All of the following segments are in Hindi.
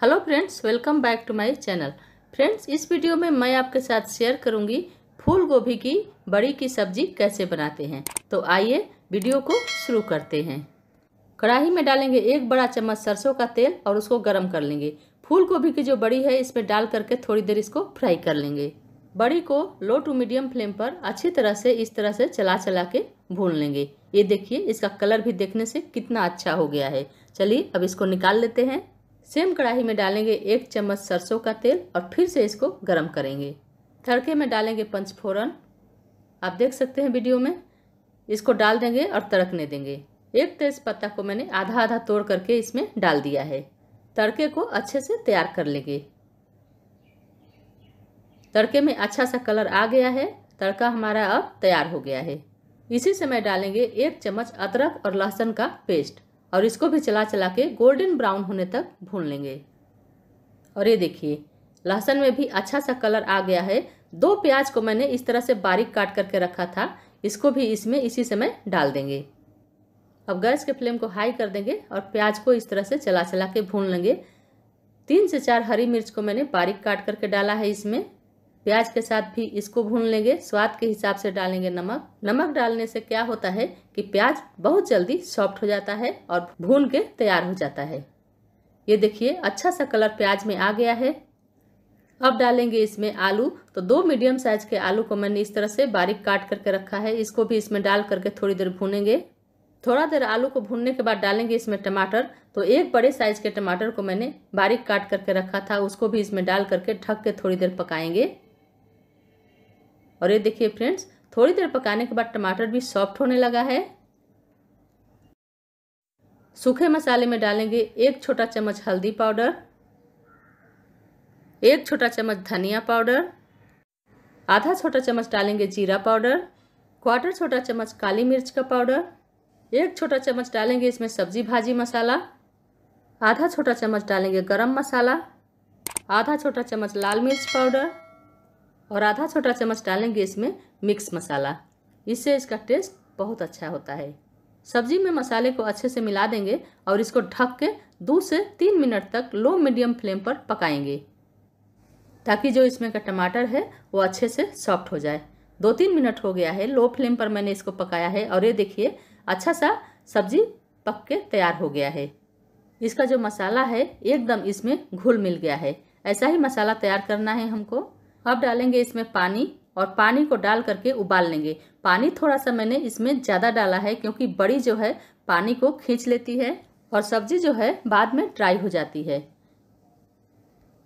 Hello friends welcome back to my channel friends इस वीडियो में मैं आपके साथ शेयर करूँगी फूल गोभी की बड़ी की सब्ज़ी कैसे बनाते हैं। तो आइए वीडियो को शुरू करते हैं। कढ़ाई में डालेंगे एक बड़ा चम्मच सरसों का तेल और उसको गर्म कर लेंगे। फूल गोभी की जो बड़ी है, इसमें डाल करके थोड़ी देर इसको फ्राई कर लेंगे। बड़ी को लो टू मीडियम फ्लेम पर अच्छी तरह से इस तरह से चला चला के भून लेंगे। ये देखिए, इसका कलर भी देखने से कितना अच्छा हो गया है। चलिए, अब इसको निकाल लेते हैं। सेम कढ़ाई में डालेंगे एक चम्मच सरसों का तेल और फिर से इसको गर्म करेंगे। तड़के में डालेंगे पंचफोरन। आप देख सकते हैं वीडियो में। इसको डाल देंगे और तड़कने देंगे। एक तेज पत्ता को मैंने आधा आधा तोड़ करके इसमें डाल दिया है। तड़के को अच्छे से तैयार कर लेंगे। तड़के में अच्छा सा कलर आ गया है। तड़का हमारा अब तैयार हो गया है। इसी समय डालेंगे एक चम्मच अदरक और लहसुन का पेस्ट। और इसको भी चला चला के गोल्डन ब्राउन होने तक भून लेंगे। और ये देखिए, लहसुन में भी अच्छा सा कलर आ गया है। दो प्याज को मैंने इस तरह से बारीक काट करके रखा था, इसको भी इसमें इसी समय डाल देंगे। अब गैस के फ्लेम को हाई कर देंगे और प्याज को इस तरह से चला चला के भून लेंगे। तीन से चार हरी मिर्च को मैंने बारीक काट करके डाला है इसमें। प्याज के साथ भी इसको भून लेंगे, स्वाद के हिसाब से डालेंगे नमक। नमक डालने से क्या होता है कि प्याज बहुत जल्दी सॉफ्ट हो जाता है और भून के तैयार हो जाता है। ये देखिए अच्छा सा कलर प्याज में आ गया है। अब डालेंगे इसमें आलू। तो दो मीडियम साइज़ के आलू को मैंने इस तरह से बारीक काट करके रखा है। इसको भी इसमें डाल करके थोड़ी देर भूनेंगे। थोड़ा देर आलू को भूनने के बाद डालेंगे इसमें टमाटर। तो एक बड़े साइज़ के टमाटर को मैंने बारीक काट करके रखा था, उसको भी इसमें डाल करके ढक के थोड़ी देर पकाएँगे। और ये देखिए फ्रेंड्स, थोड़ी देर पकाने के बाद टमाटर भी सॉफ्ट होने लगा है। सूखे मसाले में डालेंगे एक छोटा चम्मच हल्दी पाउडर, एक छोटा चम्मच धनिया पाउडर, आधा छोटा चम्मच डालेंगे जीरा पाउडर, क्वार्टर छोटा चम्मच काली मिर्च का पाउडर, एक छोटा चम्मच डालेंगे इसमें सब्ज़ी भाजी मसाला, आधा छोटा चम्मच डालेंगे गरम मसाला, आधा छोटा चम्मच लाल मिर्च पाउडर और आधा छोटा चम्मच डालेंगे इसमें मिक्स मसाला। इससे इसका टेस्ट बहुत अच्छा होता है। सब्ज़ी में मसाले को अच्छे से मिला देंगे और इसको ढक के दो से तीन मिनट तक लो मीडियम फ्लेम पर पकाएँगे। ताकि जो इसमें का टमाटर है, वो अच्छे से सॉफ्ट हो जाए। दो तीन मिनट हो गया है, लो फ्लेम पर मैंने इसको पकाया है और ये देखिए अच्छा सा सब्ज़ी पक के तैयार हो गया है। इसका जो मसाला है, एकदम इसमें घुल मिल गया है। ऐसा ही मसाला तैयार करना है हमको। अब डालेंगे इसमें पानी और पानी को डाल करके उबाल लेंगे। पानी थोड़ा सा मैंने इसमें ज़्यादा डाला है क्योंकि बड़ी जो है पानी को खींच लेती है और सब्ज़ी जो है बाद में ड्राई हो जाती है।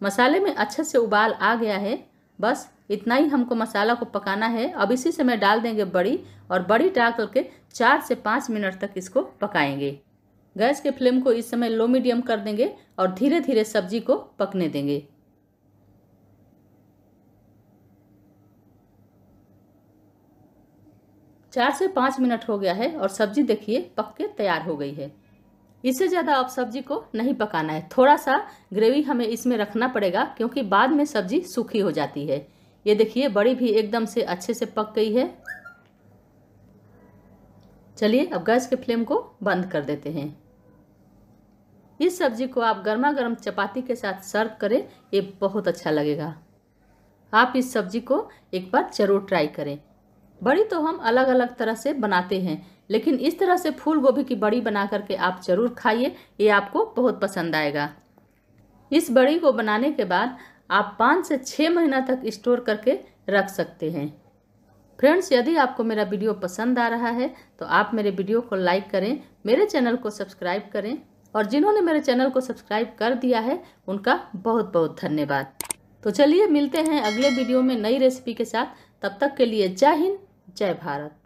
मसाले में अच्छे से उबाल आ गया है। बस इतना ही हमको मसाला को पकाना है। अब इसी समय डाल देंगे बड़ी और बड़ी डाल करके चार से पाँच मिनट तक इसको पकाएँगे। गैस के फ्लेम को इस समय लो मीडियम कर देंगे और धीरे धीरे सब्ज़ी को पकने देंगे। चार से पाँच मिनट हो गया है और सब्ज़ी देखिए पक के तैयार हो गई है। इससे ज़्यादा अब सब्ज़ी को नहीं पकाना है। थोड़ा सा ग्रेवी हमें इसमें रखना पड़ेगा क्योंकि बाद में सब्ज़ी सूखी हो जाती है। ये देखिए, बड़ी भी एकदम से अच्छे से पक गई है। चलिए अब गैस के फ्लेम को बंद कर देते हैं। इस सब्ज़ी को आप गर्मा गर्म चपाती के साथ सर्व करें, ये बहुत अच्छा लगेगा। आप इस सब्ज़ी को एक बार ज़रूर ट्राई करें। बड़ी तो हम अलग अलग तरह से बनाते हैं, लेकिन इस तरह से फूल गोभी की बड़ी बना करके आप ज़रूर खाइए, ये आपको बहुत पसंद आएगा। इस बड़ी को बनाने के बाद आप पाँच से छः महीना तक स्टोर करके रख सकते हैं। फ्रेंड्स, यदि आपको मेरा वीडियो पसंद आ रहा है तो आप मेरे वीडियो को लाइक करें, मेरे चैनल को सब्सक्राइब करें, और जिन्होंने मेरे चैनल को सब्सक्राइब कर दिया है, उनका बहुत बहुत धन्यवाद। तो चलिए मिलते हैं अगले वीडियो में नई रेसिपी के साथ, तब तक के लिए जय हिंद। जय भारत।